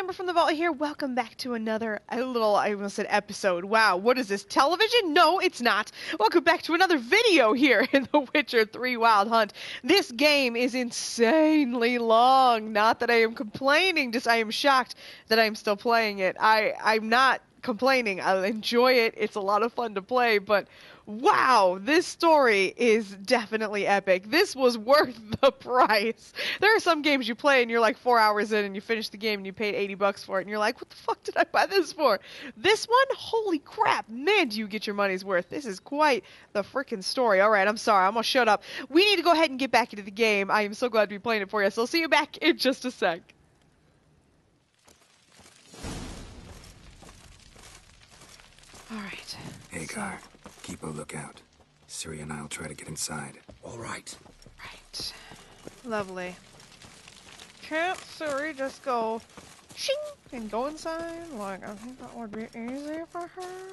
Amber from the Vault here. Welcome back to another little I almost said episode. Wow, what is this? Television? No, it's not. Welcome back to another video here in The Witcher 3 Wild Hunt. This game is insanely long. Not that I am complaining, just I am shocked that I am still playing it. I I'm not complaining. I enjoy it. It's a lot of fun to play, but wow, this story is definitely epic. This was worth the price. There are some games you play and you're like four hours in and you finish the game and you paid 80 bucks for it and you're like, what the fuck did I buy this for? This one, holy crap, man, do you get your money's worth. This is quite the freaking story. All right, I'm sorry, I'm gonna shut up. We need to go ahead and get back into the game. I am so glad to be playing it for you. So I'll see you back in just a sec. All right. Hagar, keep a lookout. Ciri and I'll try to get inside. All right. Right. Lovely. Can't Ciri just go shing and go inside? Like, I think that would be easy for her.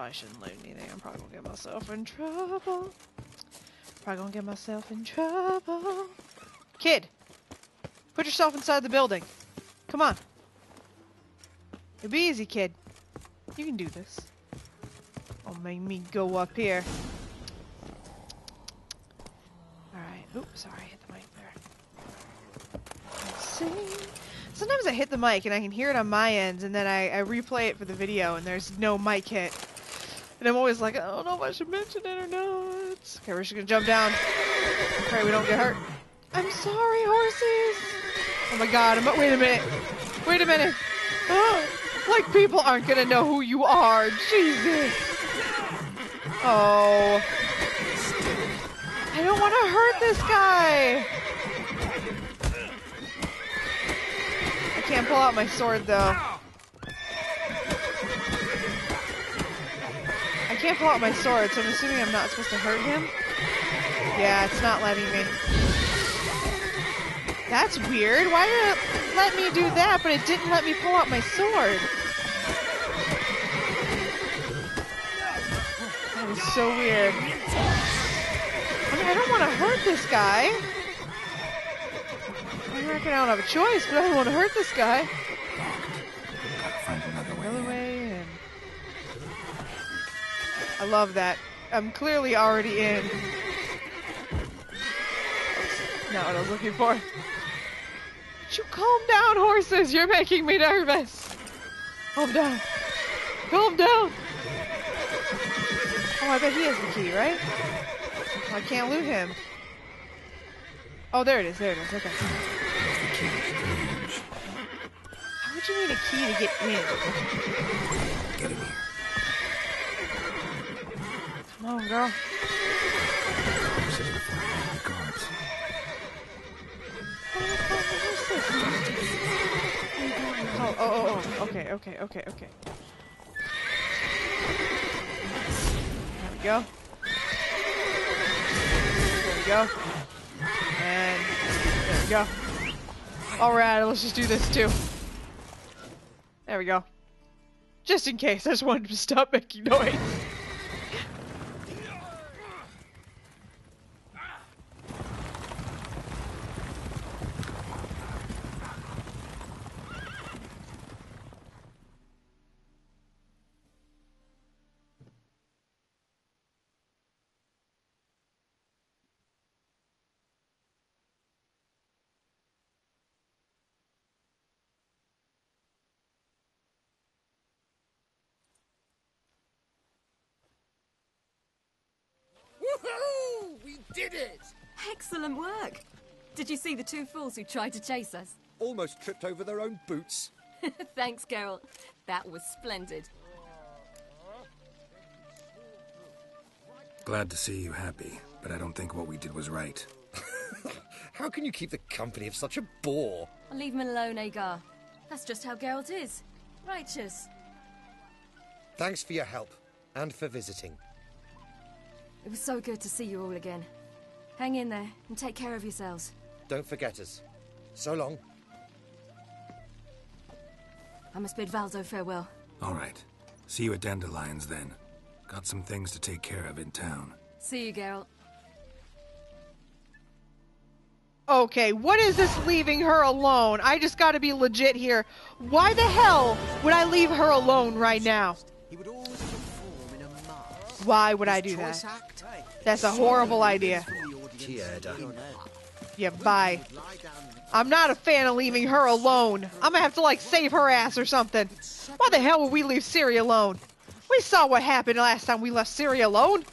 I shouldn't loot anything. I'm probably gonna get myself in trouble. Probably gonna get myself in trouble. Kid, put yourself inside the building. Come on. It'll be easy, kid. You can do this. Make me go up here. Alright. Oops, sorry, I hit the mic there. Let's see. Sometimes I hit the mic and I can hear it on my end, and then I, I replay it for the video, and there's no mic hit. And I'm always like, I don't know if I should mention it or not. Okay, we're just gonna jump down. Pray we don't get hurt. I'm sorry, horses! Oh my god, I'm, wait a minute. Wait a minute. Like people aren't gonna know who you are. Jesus. Oh. I don't want to hurt this guy. I can't pull out my sword though. I can't pull out my sword, so I'm assuming I'm not supposed to hurt him. Yeah, it's not letting me. That's weird. Why did it let me do that, but it didn't let me pull out my sword? Is so weird. I mean, I don't want to hurt this guy. I reckon I don't have a choice, but I don't want to hurt this guy. Find another way. Another in. I love that. I'm clearly already in. Not what I was looking for. Would you calm down, horses? You're making me nervous. Calm down. Calm down. Oh, I bet he has the key, right? I can't loot him. Oh, there it is. There it is. Okay. How would you need a key to get in? Come on, girl. Oh, oh, oh, oh, okay, okay, okay, okay. Go. There we go. And there we go. Alright, let's just do this too. There we go. Just in case, I just wanted to stop making noise. Woohoo! We did it! Excellent work. Did you see the two fools who tried to chase us? Almost tripped over their own boots. Thanks, Carol. That was splendid. Glad to see you happy, but I don't think what we did was right. How can you keep the company of such a bore? I'll leave him alone, Agar. That's just how Geralt is. Righteous. Thanks for your help and for visiting. It was so good to see you all again. Hang in there and take care of yourselves. Don't forget us. So long. I must bid Valdo farewell. All right. See you at Dandelions then. Got some things to take care of in town. See you, Geralt. Okay, what is this leaving her alone? I just gotta be legit here. Why the hell would I leave her alone right now? He would always perform in a mask. Why would I do Choice that? That's a horrible idea. Tierda. Yeah, bye. I'm not a fan of leaving her alone. I'm gonna have to like save her ass or something. Why the hell would we leave Ciri alone? We saw what happened last time we left Ciri alone.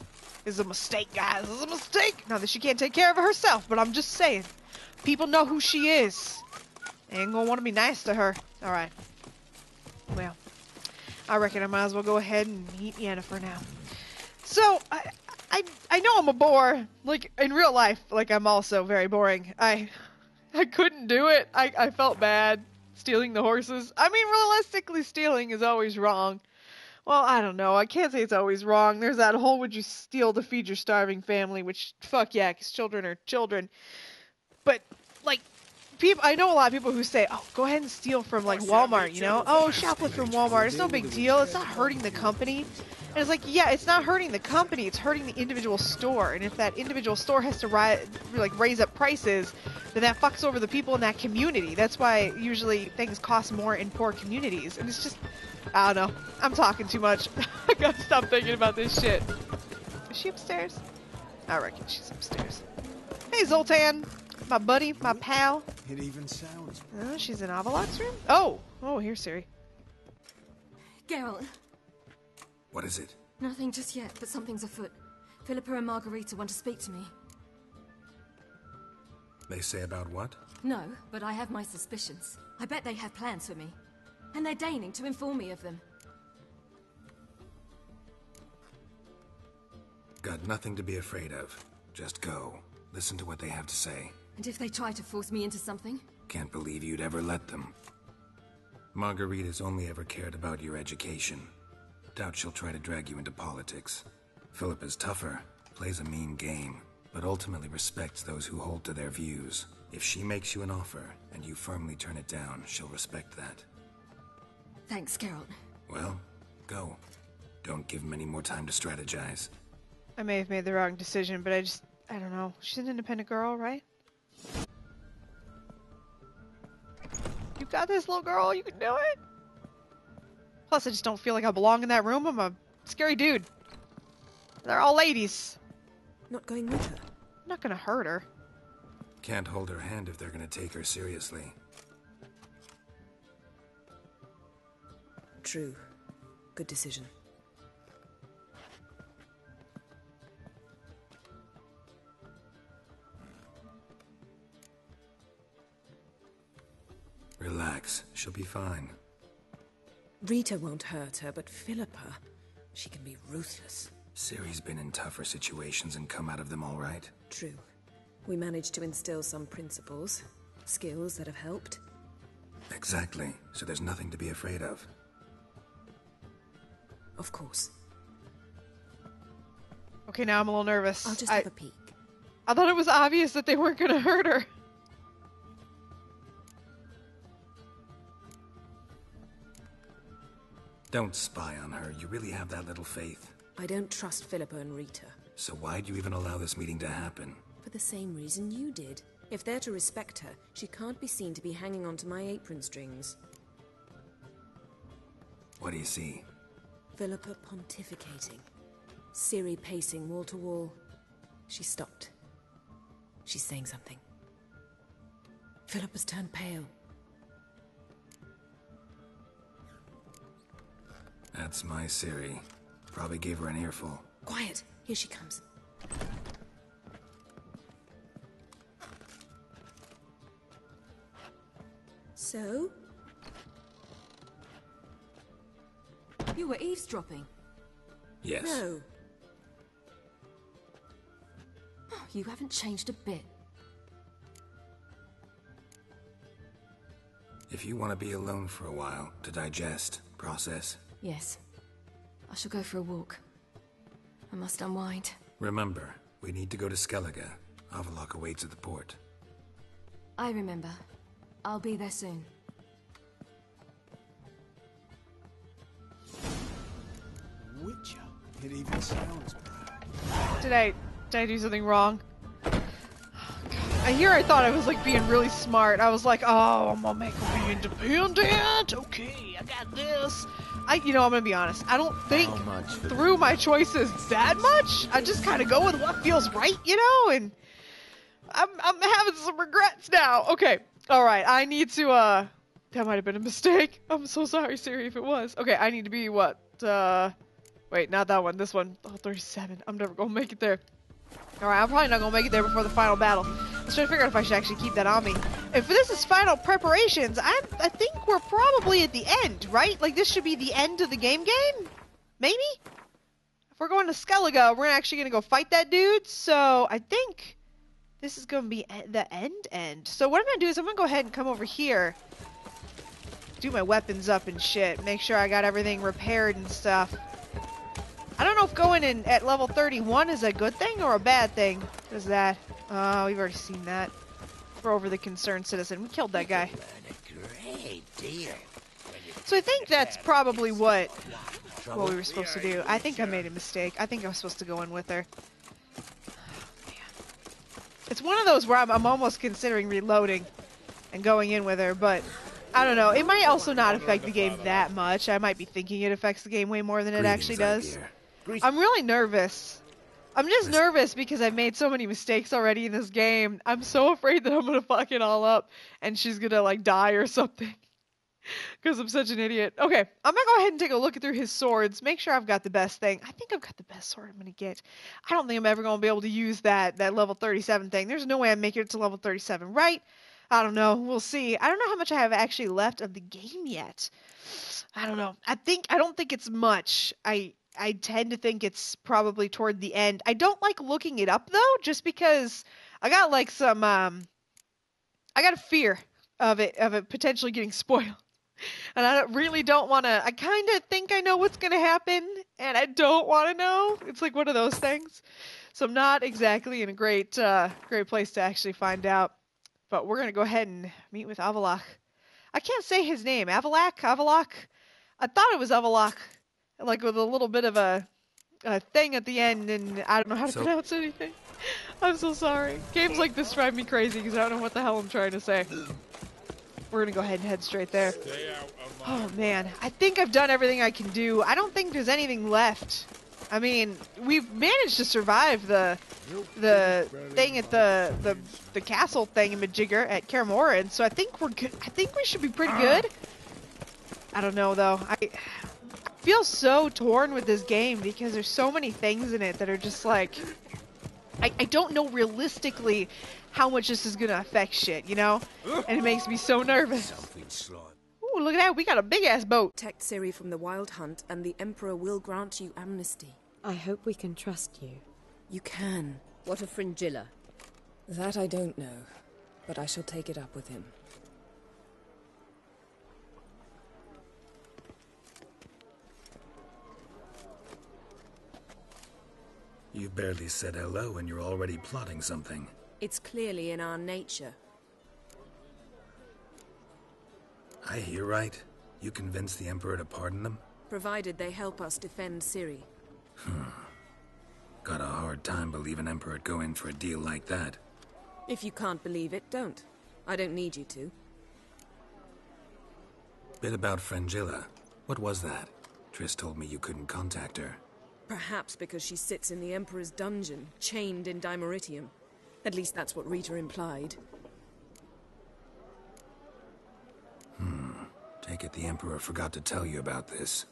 It's a mistake, guys. It's a mistake. Not that she can't take care of herself, but I'm just saying. People know who she is. They ain't gonna want to be nice to her. All right. Well, I reckon I might as well go ahead and meet Yennefer now. So I, I, know I'm a bore. Like in real life, like I'm also very boring. I, I couldn't do it. I, I felt bad stealing the horses. I mean, realistically, stealing is always wrong. Well, I don't know. I can't say it's always wrong. There's that whole would you steal to feed your starving family, which fuck yeah, 'cause children are children. But like people I know a lot of people who say, "Oh, go ahead and steal from like Walmart," you know? "Oh, shoplift from Walmart. It's no big deal. It's not hurting the company." And it's like, "Yeah, it's not hurting the company. It's hurting the individual store. And if that individual store has to ri- like raise up prices, then that fucks over the people in that community. That's why usually things cost more in poor communities. And it's just I don't know. I'm talking too much. I gotta stop thinking about this shit. Is she upstairs? I reckon she's upstairs. Hey, Zoltan. My buddy, my pal. It even sounds. Oh, she's in Avalok's room? Oh! Oh, here's Ciri. Geralt, What is it? nothing just yet, but something's afoot. Philippa and Margarita want to speak to me. They say about what? No, but I have my suspicions. I bet they have plans for me. And they're deigning to inform me of them. Got nothing to be afraid of. Just go. Listen to what they have to say. And if they try to force me into something? Can't believe you'd ever let them. Margarita's only ever cared about your education. Doubt she'll try to drag you into politics. Philip is tougher, plays a mean game, but ultimately respects those who hold to their views. If she makes you an offer and you firmly turn it down, she'll respect that. Thanks, Geralt. Well, go. Don't give him any more time to strategize. I may have made the wrong decision, but I just, I don't know. She's an independent girl, right? You got this, little girl. You can do it. Plus, I just don't feel like I belong in that room. I'm a scary dude. They're all ladies. Not going with her. I'm not gonna hurt her. Can't hold her hand if they're gonna take her seriously. True. Good decision. She'll be fine. Rita won't hurt her, but Philippa, she can be ruthless. Ciri's been in tougher situations and come out of them all right. True. We managed to instill some principles, skills that have helped. Exactly, so there's nothing to be afraid of. Of course. Okay, now I'm a little nervous. I'll just I, have a peek. I thought it was obvious that they weren't gonna hurt her. Don't spy on her, you really have that little faith. I don't trust Philippa and Rita. So why'd you even allow this meeting to happen? For the same reason you did. If they're to respect her, she can't be seen to be hanging onto my apron strings. What do you see? Philippa pontificating. Ciri pacing wall to wall. She stopped. She's saying something. Philippa's turned pale. That's my Ciri. Probably gave her an earful. Quiet! Here she comes. So? You were eavesdropping. Yes. No. Oh, you haven't changed a bit. If you want to be alone for a while, to digest, process, Yes. I shall go for a walk. I must unwind. remember, we need to go to Skellige. Avallac'h awaits at the port. I remember. I'll be there soon. Witcher. It even sounds bad. Did I did I do something wrong? I hear I thought I was like being really smart. I was like, oh, I'm gonna make them be independent. Okay, I got this. I, you know, I'm gonna be honest. I don't think through my choices that much. I just kind of go with what feels right, you know. And I'm, I'm having some regrets now. Okay, all right. I need to. uh That might have been a mistake. I'm so sorry, Ciri, if it was. Okay, I need to be what? Uh, wait, not that one. This one. Oh, 37. I'm never gonna make it there. Alright, I'm probably not gonna make it there before the final battle. Trying to figure out if I should actually keep that on me. If this is final preparations, I I think we're probably at the end, right? Like this should be the end of the game game? Maybe? If we're going to Skellige, we're actually gonna go fight that dude, so I think this is gonna be e- the end end. So what I'm gonna do is I'm gonna go ahead and come over here. Do my weapons up and shit. Make sure I got everything repaired and stuff. I don't know if going in at level 31 is a good thing or a bad thing. Is that? Oh, we've already seen that. Throw over the concerned citizen. We killed that guy. So I think that's probably what what we were supposed to do. I think I made a mistake. I think I was supposed to go in with her. It's one of those where I'm, I'm almost considering reloading and going in with her, but I don't know. It might also not affect the game that much. I might be thinking it affects the game way more than it actually does. I'm really nervous. I'm just nervous because I've made so many mistakes already in this game. I'm so afraid that I'm gonna fuck it all up and she's gonna like die or something. Because I'm such an idiot. Okay, I'm gonna go ahead and take a look through his swords. Make sure I've got the best thing. I think I've got the best sword I'm gonna get. I don't think I'm ever gonna be able to use that that level 37 thing. There's no way I'm making it to level 37, right? I don't know. We'll see. I don't know how much I have actually left of the game yet. I don't know. I think I don't think it's much. I I tend to think it's probably toward the end. I don't like looking it up though, just because I got like some um I got a fear of it of it potentially getting spoiled. And I really don't want to I kind of think I know what's going to happen and I don't want to know. It's like one of those things. So I'm not exactly in a great uh great place to actually find out. But we're going to go ahead and meet with Avalok. I can't say his name. Avalak? Avalok? I thought it was Avalok like with a little bit of a, a thing at the end, and I don't know how to So- pronounce anything. I'm so sorry. Games like this drive me crazy because I don't know what the hell I'm trying to say. We're gonna go ahead and head straight there. Oh man, I think I've done everything I can do. I don't think there's anything left. I mean, we've managed to survive the the thing at the the the castle thing in Majigger at Kaer Morhen, so I think we're good. I think we should be pretty ah. good. I don't know though. I feel so torn with this game because there's so many things in it that are just like I, I don't know realistically how much this is gonna affect shit, you know? And it makes me so nervous. Ooh, look at that, we got a big ass boat. Protect Ciri from the Wild Hunt, and the Emperor will grant you amnesty. I hope we can trust you. You can. What of Fringilla? That I don't know, but I shall take it up with him. You barely said hello and you're already plotting something. It's clearly in our nature. I hear right. You convinced the Emperor to pardon them? Provided they help us defend Ciri. Hmm. Got a hard time believing Emperor'd go in for a deal like that. If you can't believe it, don't. I don't need you to. Bit about Fringilla. What was that? Triss told me you couldn't contact her. Perhaps because she sits in the Emperor's dungeon, chained in Dimeritium. At least that's what Rita implied. Hmm. Take it the Emperor forgot to tell you about this.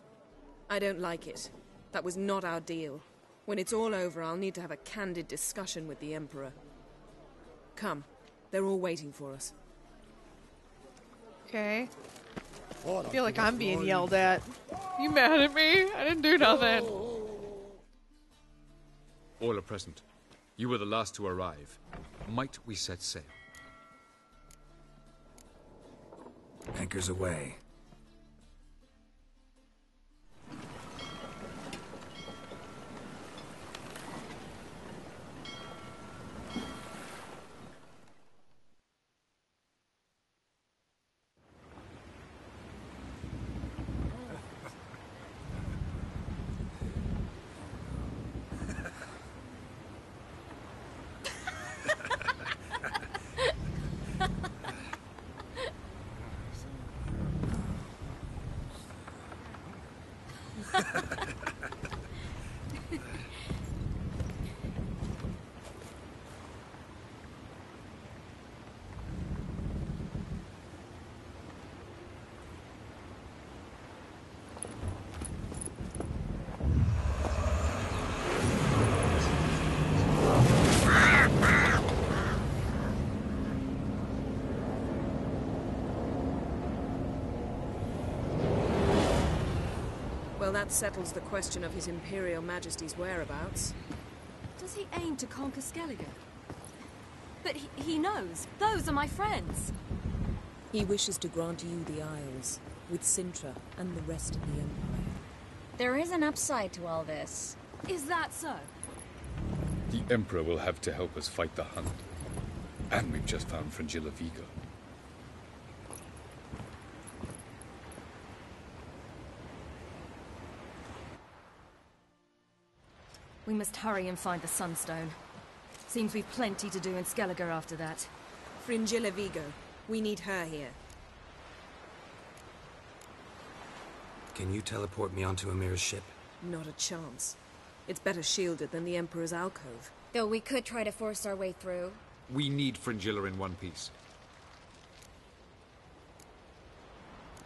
I don't like it. That was not our deal. When it's all over, I'll need to have a candid discussion with the Emperor. Come. They're all waiting for us. Okay. I feel like I'm being yelled at. You mad at me? I didn't do nothing. All are present. You were the last to arrive. Might we set sail? Anchors away. Well, that settles the question of His Imperial Majesty's whereabouts. Does he aim to conquer Skellige? But he, he knows. Those are my friends. He wishes to grant you the Isles, with Cintra and the rest of the Empire. There is an upside to all this. Is that so? The Emperor will have to help us fight the Hunt. And we've just found Fringilla Vigo. We must hurry and find the Sunstone. Seems we've plenty to do in Skellige after that. Fringilla Vigo. We need her here. Can you teleport me onto Emhyr's ship? Not a chance. It's better shielded than the Emperor's alcove. Though we could try to force our way through. We need Fringilla in one piece.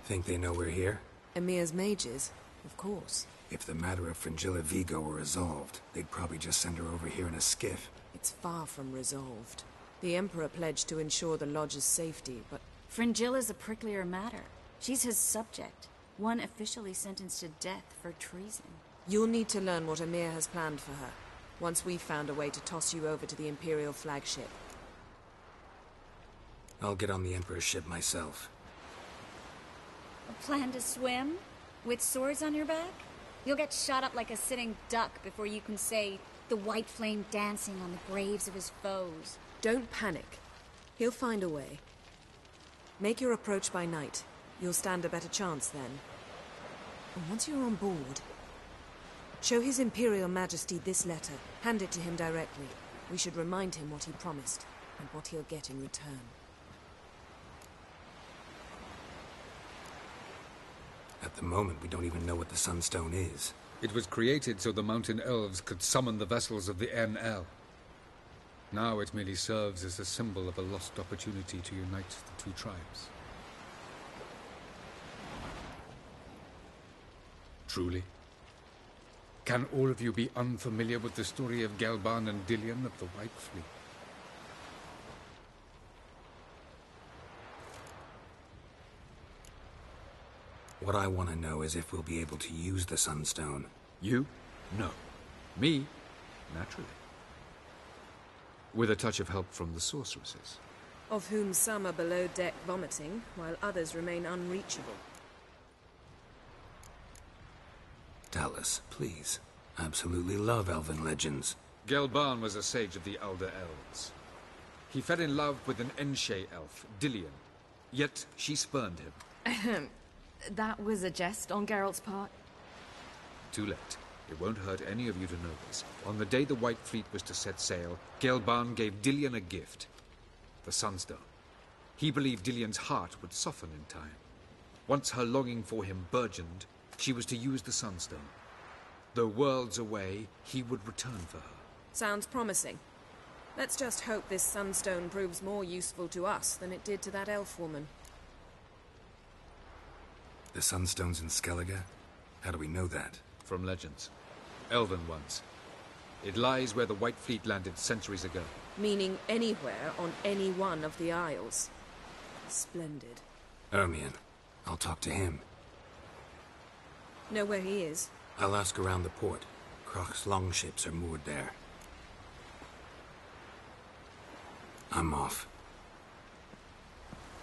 Think they know we're here? Emhyr's mages? Of course. If the matter of Fringilla Vigo were resolved, they'd probably just send her over here in a skiff. It's far from resolved. The Emperor pledged to ensure the Lodge's safety, but... Fringilla's a pricklier matter. She's his subject. One officially sentenced to death for treason. You'll need to learn what Emhyr has planned for her, once we've found a way to toss you over to the Imperial flagship. I'll get on the Emperor's ship myself. A plan to swim? With swords on your back? You'll get shot up like a sitting duck before you can say, the white flame dancing on the graves of his foes. Don't panic. He'll find a way. Make your approach by night. You'll stand a better chance then. And once you're on board, show His Imperial Majesty this letter. Hand it to him directly. We should remind him what he promised, and what he'll get in return. At the moment, we don't even know what the Sunstone is. It was created so the Mountain Elves could summon the vessels of the Aen Elle. Now it merely serves as a symbol of a lost opportunity to unite the two tribes. Truly? Can all of you be unfamiliar with the story of Gelban and Dillion of the White Fleet? What I want to know is if we'll be able to use the Sunstone. You? No. Me? Naturally. With a touch of help from the sorceresses. Of whom some are below deck vomiting, while others remain unreachable. Dallas, please. Absolutely love elven legends. Gelban was a sage of the Elder Elves. He fell in love with an Aen Seidhe elf, Dillion. Yet she spurned him. That was a jest on Geralt's part. Too late. It won't hurt any of you to know this. On the day the White Fleet was to set sail, Gelban gave Dillion a gift. The Sunstone. He believed Dillion's heart would soften in time. Once her longing for him burgeoned, she was to use the Sunstone. Though worlds away, he would return for her. Sounds promising. Let's just hope this Sunstone proves more useful to us than it did to that elf woman. The Sunstone's in Skellige? How do we know that? From legends. Elven ones. It lies where the White Fleet landed centuries ago. Meaning anywhere on any one of the Isles. Splendid. Ermion. I'll talk to him. Know where he is? I'll ask around the port. Crach's longships are moored there. I'm off.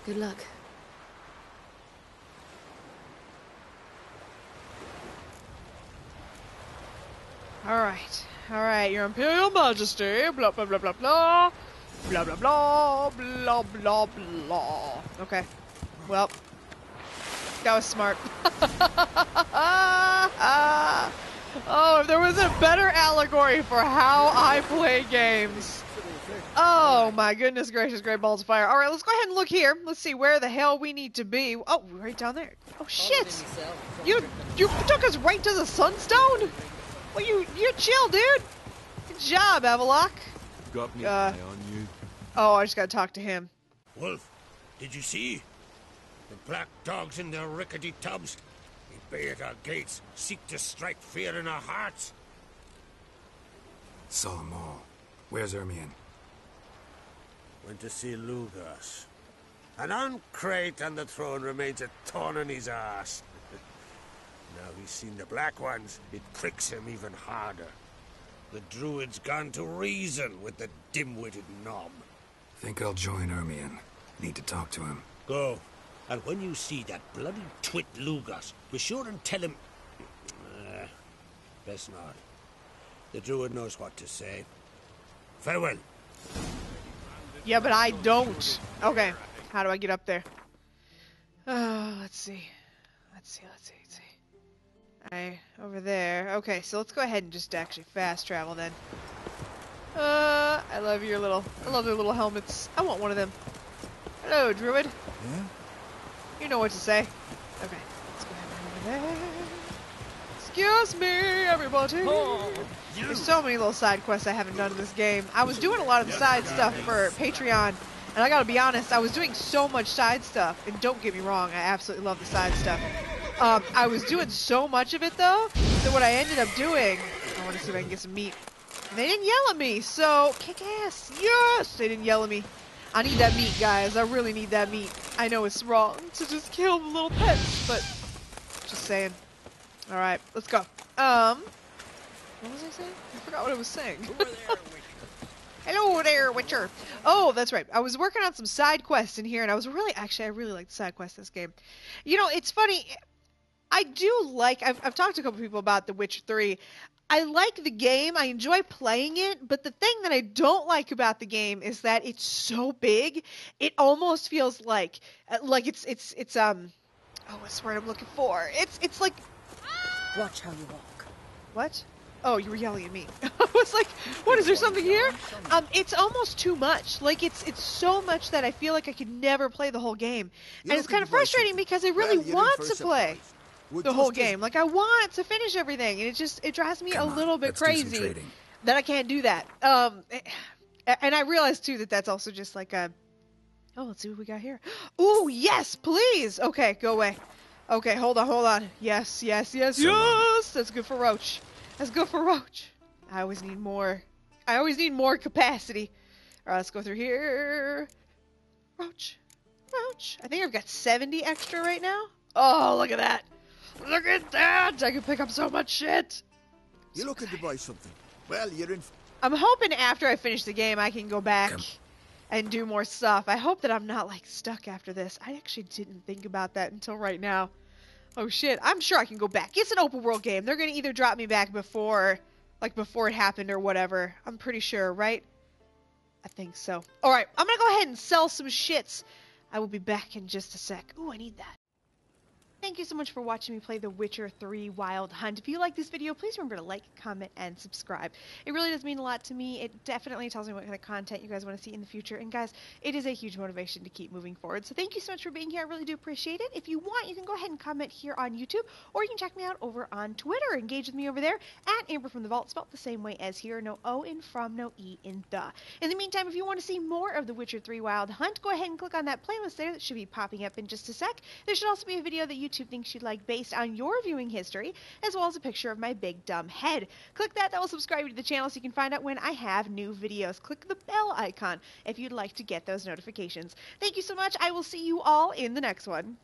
Good luck. Alright. Alright, Your Imperial Majesty. Blah, blah, blah, blah, blah. Blah, blah, blah. Blah, blah, blah. Okay. Well. That was smart. oh, if there was a better allegory for how I play games. Oh my goodness gracious, great balls of fire. Alright, let's go ahead and look here. Let's see where the hell we need to be. Oh, right down there. Oh shit! You you took us right to the Sunstone? Well, you you chill, dude. Good job, Avalok. Got me Uh, eye on you. Oh, I just gotta talk to him. Wolf, did you see? The black dogs in their rickety tubs. They bay at our gates, seek to strike fear in our hearts. Saw them all. Where's Ermion? Went to see Lugos. An uncrate on the throne remains a thorn in his ass. Now he's seen the Black Ones, it pricks him even harder. The Druid's gone to reason with the dim-witted knob. Think I'll join Ermion. Need to talk to him. Go. And when you see that bloody twit Lugos, be sure and tell him... Uh, best not. The Druid knows what to say. Farewell. Yeah, but I don't. Okay, how do I get up there? Oh, let's see. Let's see, let's see, let's see. I over there. Okay, so let's go ahead and just actually fast travel then. Uh, I love your little, I love their little helmets. I want one of them. Hello, druid. Yeah? You know what to say. Okay, let's go ahead over there. Excuse me, everybody. There's so many little side quests I haven't done in this game. I was doing a lot of the side stuff for Patreon, and I gotta be honest, I was doing so much side stuff, and don't get me wrong, I absolutely love the side stuff. Um, I was doing so much of it though, that what I ended up doing, I want to see if I can get some meat. They didn't yell at me, so kick ass. Yes, they didn't yell at me. I need that meat, guys. I really need that meat. I know it's wrong to just kill the little pets, but just saying. All right, let's go. Um, what was I saying? I forgot what I was saying. Hello there, Witcher. Oh, that's right. I was working on some side quests in here, and I was really, actually, I really like the side quests in this game. You know, it's funny. I do like. I've, I've talked to a couple people about The Witcher 3. I like the game. I enjoy playing it, but the thing that I don't like about the game is that it's so big. It almost feels like like it's it's it's um oh what's the word I'm looking for? It's it's like Watch how you walk. what? Oh, you were yelling at me. I was like, what is there something here? Um it's almost too much. Like it's it's so much that I feel like I could never play the whole game. And it's kind of frustrating because I really want to play the whole game. Like I want to finish everything, and it just it drives me a on, little bit do some crazy that I can't do that. Um, and I realize too that that's also just like a. Oh, let's see what we got here. Ooh, yes, please. Okay, go away. Okay, hold on, hold on. Yes, yes, yes, So yes. That's good for Roach. That's good for Roach. I always need more. I always need more capacity. All right, let's go through here. Roach, Roach. I think I've got 70 extra right now. Oh, look at that. Look at that! I can pick up so much shit. You're looking to buy something. Well, you're in. I'm hoping after I finish the game, I can go back Come. and do more stuff. I hope that I'm not like stuck after this. I actually didn't think about that until right now. Oh shit! I'm sure I can go back. It's an open world game. They're gonna either drop me back before, like before it happened or whatever. I'm pretty sure, right? I think so. All right, I'm gonna go ahead and sell some shits. I will be back in just a sec. Ooh, I need that. Thank you so much for watching me play The Witcher 3 Wild Hunt. If you like this video, please remember to like, comment, and subscribe. It really does mean a lot to me. It definitely tells me what kind of content you guys want to see in the future. And guys, it is a huge motivation to keep moving forward. So thank you so much for being here. I really do appreciate it. If you want, you can go ahead and comment here on YouTube, or you can check me out over on Twitter. Engage with me over there at Amber from the Vault, spelled the same way as here. No O in from, no E in the. In the meantime, if you want to see more of The Witcher 3 Wild Hunt, go ahead and click on that playlist there that should be popping up in just a sec. There should also be a video that YouTube thinks you'd like based on your viewing history, as well as a picture of my big dumb head. Click that, that will subscribe you to the channel so you can find out when I have new videos. Click the bell icon if you'd like to get those notifications. Thank you so much. I will see you all in the next one.